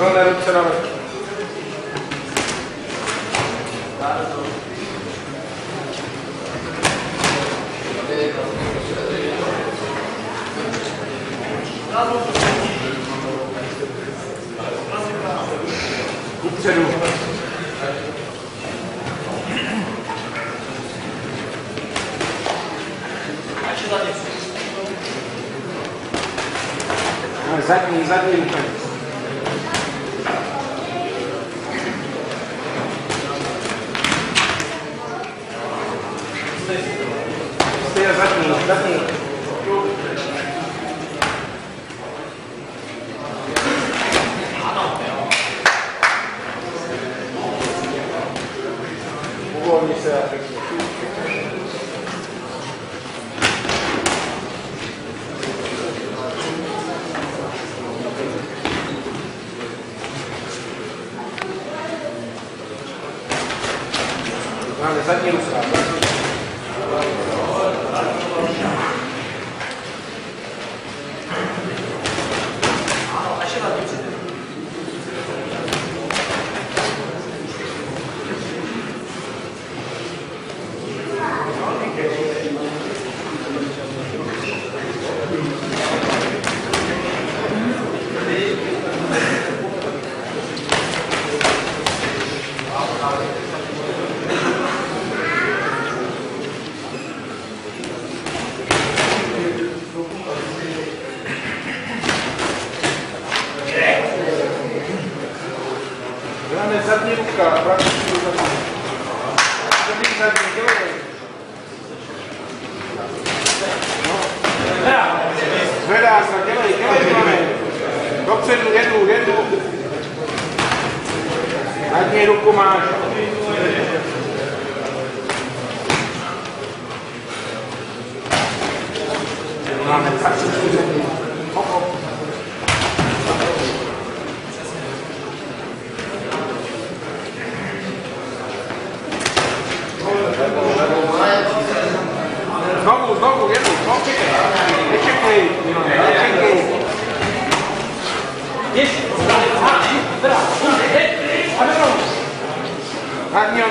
Rodarım selam. 국제로 Zadnji, zadnji ili prvi? Надо задним сразу. Social Главное, задняя рука, обратно сюда заднюю. Заднюю заднюю делаем. Verás, aquela aí, aquela aí, Vamos ser mulher, mulher, Há dinheiro com mais. Yes. Ah, bravo. Ah, no.